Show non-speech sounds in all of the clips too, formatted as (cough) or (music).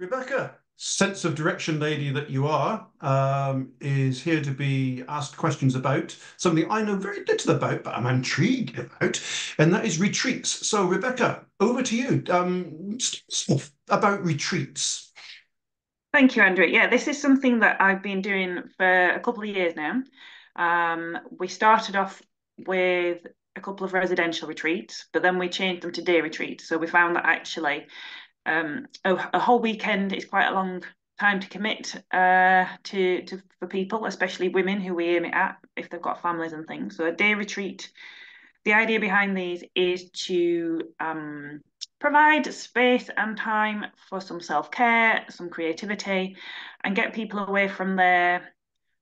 Rebecca, sense of direction lady that you are, um, is here to be asked questions about something I know very little about, but I'm intrigued about, and that is retreats. So, Rebecca, over to you. Um, about retreats. Thank you, Andrew. Yeah, this is something that I've been doing for a couple of years now. Um, we started off with a couple of residential retreats, but then we changed them to day retreats. So we found that actually um, a, a, whole weekend is quite a long time to commit uh, to, to for people, especially women who we aim it at if they've got families and things. So a day retreat. The idea behind these is to um, provide space and time for some self care, some creativity, and get people away from their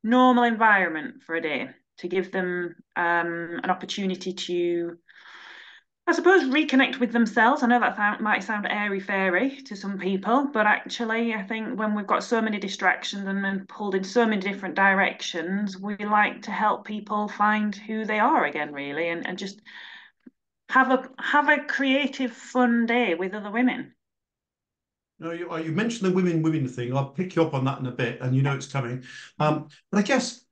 normal environment for a day to give them um, an opportunity to I suppose reconnect with themselves. I know that might sound airy fairy to some people, but actually, I think when we've got so many distractions and been pulled in so many different directions, we like to help people find who they are again, really, and, and just have a have a creative, fun day with other women. No, you, you mentioned the women women thing. I'll pick you up on that in a bit, and you know it's coming. Um, but I guess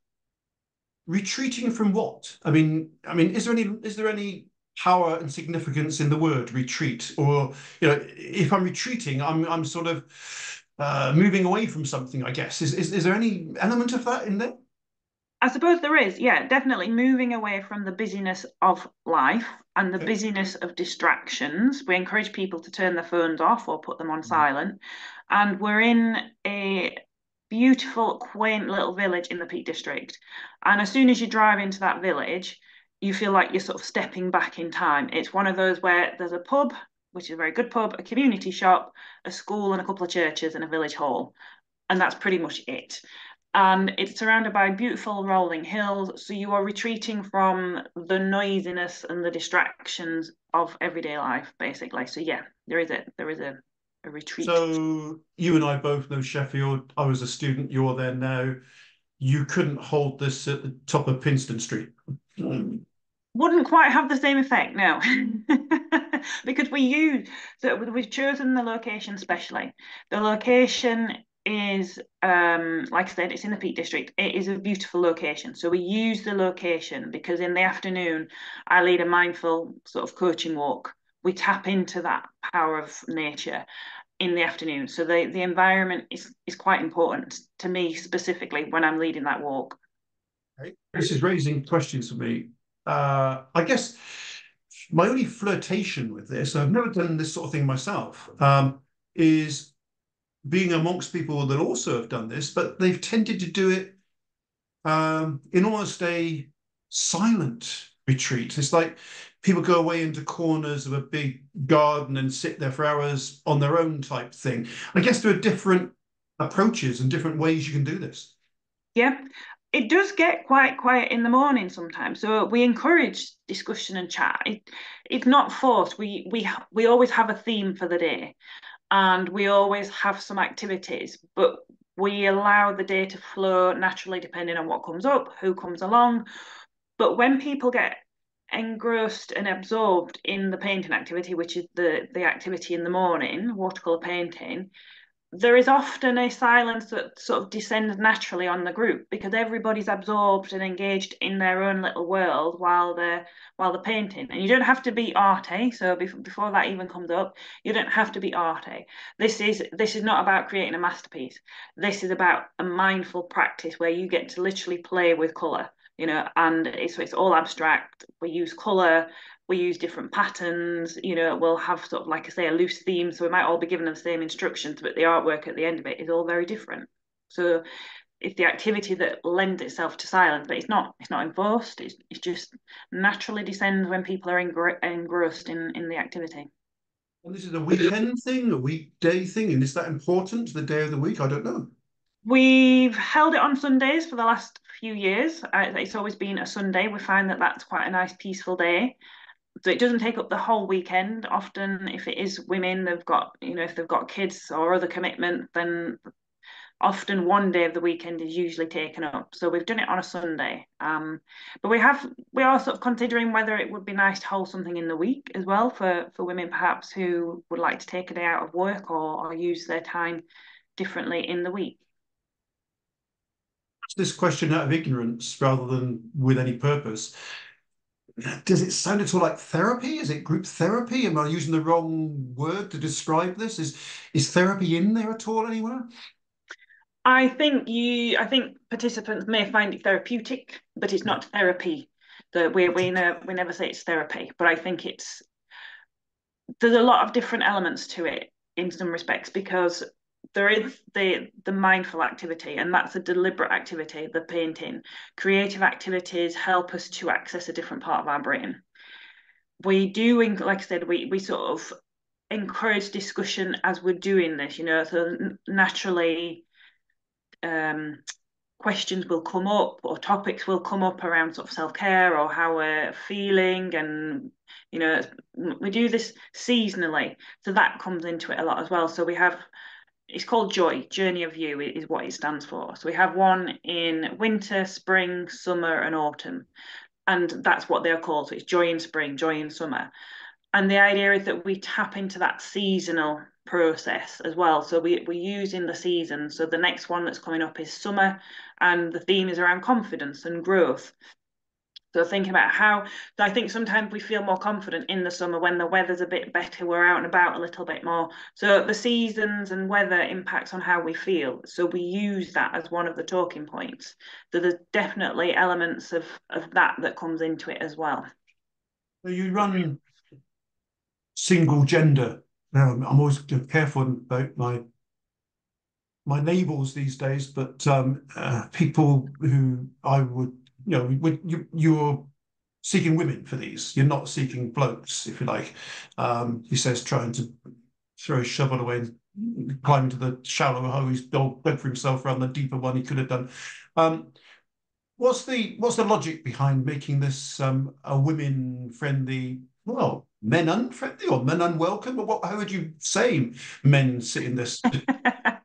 retreating from what? I mean, I mean, is there any is there any power and significance in the word retreat or you know if i'm retreating i'm i'm sort of uh, moving away from something i guess. Is, is is there any element of that in there? I suppose there is yeah definitely moving away from the busyness of life and the okay. busyness of distractions. We encourage people to turn their phones off or put them on mm-hmm. silent. And we're in a beautiful quaint little village in the peak district. And as soon as you drive into that village you feel like you're sort of stepping back in time. It's one of those where there's a pub, which is a very good pub, a community shop, a school, and a couple of churches and a village hall. And that's pretty much it. And it's surrounded by beautiful rolling hills. So you are retreating from the noisiness and the distractions of everyday life, basically. So yeah, there is a there is a, a retreat. So you and I both know Sheffield. I was a student, you're there now. You couldn't hold this at the top of Pinstone Street. Wouldn't quite have the same effect now (laughs) because we use so we've chosen the location specially. The location is um like i said it's in the peak district. It is a beautiful location. So we use the location because in the afternoon i lead a mindful sort of coaching walk. We tap into that power of nature in the afternoon. So the the environment is is quite important to me specifically when i'm leading that walk. This is raising questions for me. Uh, I guess my only flirtation with this, I've never done this sort of thing myself, um, is being amongst people that also have done this, but they've tended to do it um, in almost a silent retreat. It's like people go away into corners of a big garden and sit there for hours on their own type thing. I guess there are different approaches and different ways you can do this. Yeah, it does get quite quiet in the morning sometimes so we encourage discussion and chat it, it's not forced we we we always have a theme for the day and we always have some activities but we allow the day to flow naturally depending on what comes up who comes along but when people get engrossed and absorbed in the painting activity which is the the activity in the morning watercolor painting there is often a silence that sort of descends naturally on the group because everybody's absorbed and engaged in their own little world while they're while they're painting. And you don't have to be arty. So before, before that even comes up you don't have to be arty. This is this is not about creating a masterpiece. This is about a mindful practice where you get to literally play with color you know and it's, it's all abstract. We use color we use different patterns you know we'll have sort of like i say a loose theme so we might all be given the same instructions but the artwork at the end of it is all very different. So it's the activity that lends itself to silence but it's not it's not enforced it's, it just naturally descends when people are engr- engrossed in in the activity. And this is a weekend thing a weekday thing and is that important the day of the week? I don't know We've held it on Sundays for the last few years. Uh, it's always been a Sunday. We find that that's quite a nice, peaceful day so it doesn't take up the whole weekend often if it is women they've got you know if they've got kids or other commitment then often one day of the weekend is usually taken up. So we've done it on a Sunday. Um, but we have we are sort of considering whether it would be nice to hold something in the week as well for for women perhaps who would like to take a day out of work or, or use their time differently in the week. This question out of ignorance rather than with any purpose. Does it sound at all like therapy? Is it group therapy? Am I using the wrong word to describe this? Is is therapy in there at all anywhere? I think you, I think participants may find it therapeutic, but it's not therapy. That we we ne- we never say it's therapy, but I think it's there's a lot of different elements to it in some respects because there is the the mindful activity and that's a deliberate activity the painting. Creative activities help us to access a different part of our brain. We do like i said we we sort of encourage discussion as we're doing this you know so naturally um, questions will come up or topics will come up around sort of self-care or how we're feeling and you know we do this seasonally so that comes into it a lot as well. So we have it's called joy journey of you is what it stands for so we have one in winter spring summer and autumn and that's what they're called so it's joy in spring joy in summer and the idea is that we tap into that seasonal process as well. So we, we're using the season. So the next one that's coming up is summer, and the theme is around confidence and growth. So thinking about how I think sometimes we feel more confident in the summer when the weather's a bit better, we're out and about a little bit more. So the seasons and weather impacts on how we feel. So we use that as one of the talking points. So there's definitely elements of, of that that comes into it as well. So you run single gender I'm always careful about my my labels these days, but um, uh, people who I would, you know, you, you're seeking women for these. You're not seeking blokes, if you like. Um, he says, trying to throw his shovel away and climb into the shallow hole he's dug for himself around the deeper one he could have done. Um, what's the what's the logic behind making this um, a women friendly? Well, men unfriendly or men unwelcome? Or what? How would you say men sit in this? (laughs)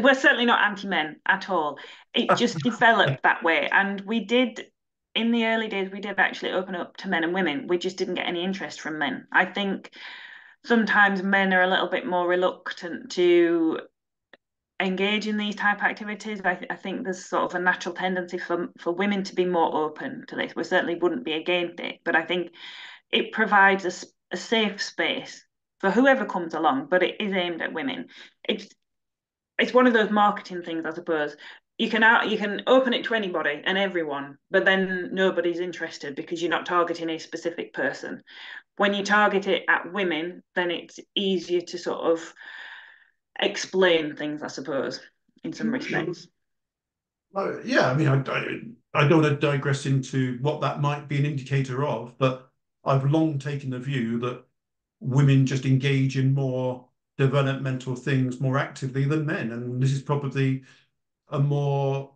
we're certainly not anti-men at all. It (laughs) just developed that way, and we did in the early days. We did actually open up to men and women. We just didn't get any interest from men. I think sometimes men are a little bit more reluctant to engage in these type activities. I, th- I, think there's sort of a natural tendency for for women to be more open to this. We certainly wouldn't be against it, but I think it provides a, a safe space for whoever comes along, but it is aimed at women. It's it's one of those marketing things, I suppose. You can out, you can open it to anybody and everyone, but then nobody's interested because you're not targeting a specific person. When you target it at women, then it's easier to sort of explain things, I suppose, in some respects. Well, yeah, I mean, I, I, I don't want to digress into what that might be an indicator of, but I've long taken the view that women just engage in more developmental things more actively than men. And this is probably a more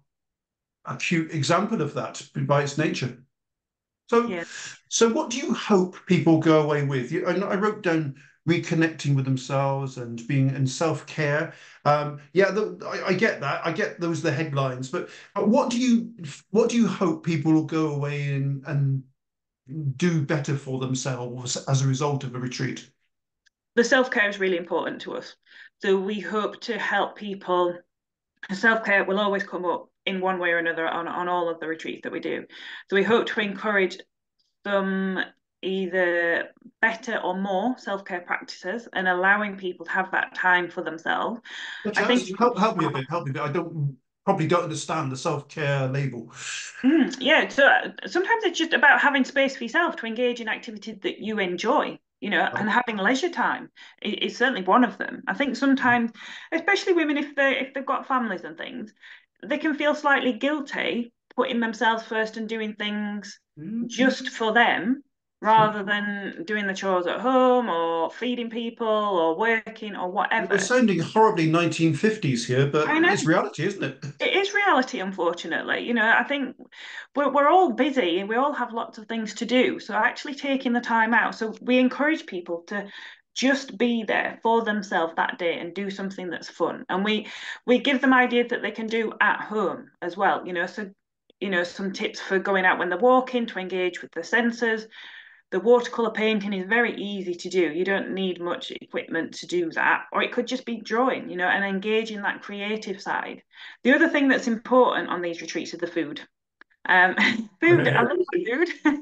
acute example of that by its nature. So, yes. so what do you hope people go away with? You, I, wrote down reconnecting with themselves and being in self care. Um, yeah, the, I, I, get that. I get those the headlines, but what do you what do you hope people will go away and and do better for themselves as a result of a retreat? The self care is really important to us. So we hope to help people. Self care will always come up in one way or another on, on all of the retreats that we do. So we hope to encourage some either better or more self-care practices and allowing people to have that time for themselves. I think help, help me a bit, help me a bit. I don't probably don't understand the self-care label. Mm, yeah, so uh, sometimes it's just about having space for yourself to engage in activities that you enjoy, you know, and having leisure time is, certainly one of them. I think sometimes, especially women, if they if they've got families and things, they can feel slightly guilty putting themselves first and doing things mm. just for them rather than doing the chores at home or feeding people or working or whatever. We're sounding horribly 1950s here, but it's reality, isn't it? (laughs) It is reality, unfortunately. You know, I think we're, we're all busy and we all have lots of things to do. So actually taking the time out. So we encourage people to just be there for themselves that day and do something that's fun and we we give them ideas that they can do at home as well you know so you know some tips for going out when they're walking to engage with the senses the watercolor painting is very easy to do you don't need much equipment to do that or it could just be drawing you know and engaging that creative side the other thing that's important on these retreats is the food um, (laughs) food, I love (laughs) food. (laughs)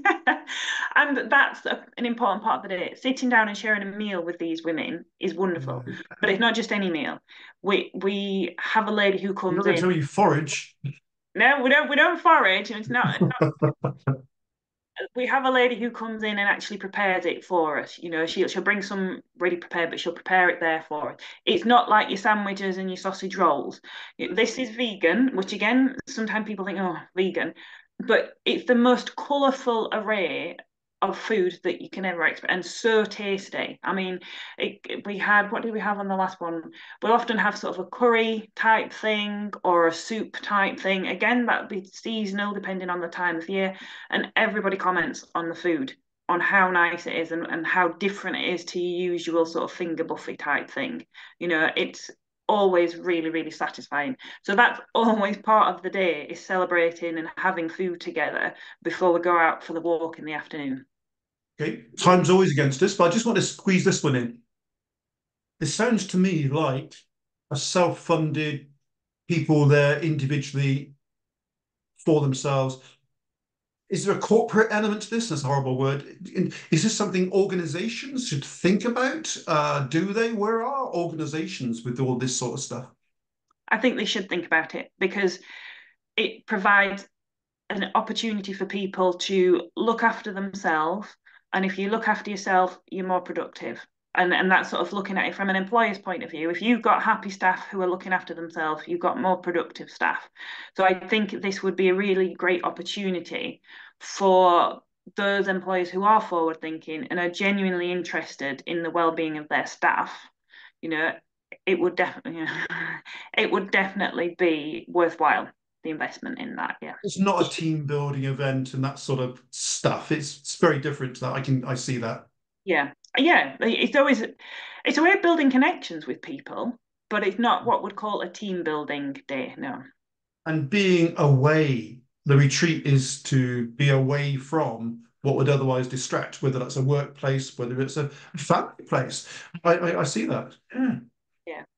and that's a, an important part of the day. Sitting down and sharing a meal with these women is wonderful. But it's not just any meal. We we have a lady who comes You're in. Tell you forage. No, we don't we don't forage, and it's not, not we have a lady who comes in and actually prepares it for us. You know, she'll she'll bring some ready prepared, but she'll prepare it there for us. It's not like your sandwiches and your sausage rolls. This is vegan, which again, sometimes people think, oh, vegan, but it's the most colourful array of food that you can ever expect and so tasty. I mean it, we had what did we have on the last one? We'll often have sort of a curry type thing or a soup type thing. Again that would be seasonal depending on the time of year and everybody comments on the food on how nice it is and, and how different it is to your usual sort of finger buffet type thing. You know it's always really really satisfying. So that's (laughs) always part of the day is celebrating and having food together before we go out for the walk in the afternoon Okay, time's always against us, but I just want to squeeze this one in. It sounds to me like a self-funded people there individually for themselves. Is there a corporate element to this? That's a horrible word. Is this something organizations should think about? Uh, do they? Where are organizations with all this sort of stuff? I think they should think about it because it provides an opportunity for people to look after themselves and if you look after yourself, you're more productive. And, and that's sort of looking at it from an employer's point of view. If you've got happy staff who are looking after themselves, you've got more productive staff. So I think this would be a really great opportunity for those employers who are forward thinking and are genuinely interested in the well-being of their staff you know it would definitely (laughs) it would definitely be worthwhile the investment in that. Yeah, it's not a team building event and that sort of stuff. It's it's very different to that. I can I see that. Yeah, yeah. It's always it's a way of building connections with people, but it's not what would call a team building day. No. And being away, the retreat is to be away from what would otherwise distract, whether that's a workplace, whether it's a family place. I I, I see that. Yeah.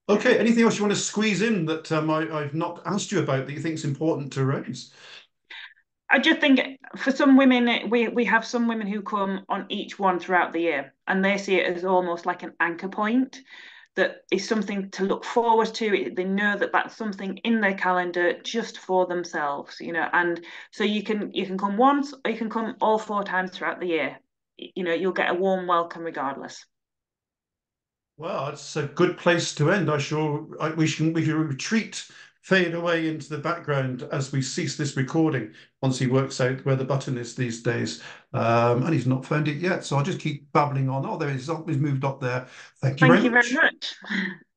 Okay, anything else you want to squeeze in that um, I, I've not asked you about that you think is important to raise? I just think for some women, we we have some women who come on each one throughout the year, and they see it as almost like an anchor point that is something to look forward to. They know that that's something in their calendar just for themselves, you know. And so you can you can come once, or you can come all four times throughout the year. You know, you'll get a warm welcome regardless. Well, it's a good place to end. I sure I, we should we should retreat, fade away into the background as we cease this recording. Once he works out where the button is these days, um, and he's not found it yet. So I'll just keep babbling on. Oh, there it is. Oh, he's moved up there. Thank you Thank very you much. very much. (laughs)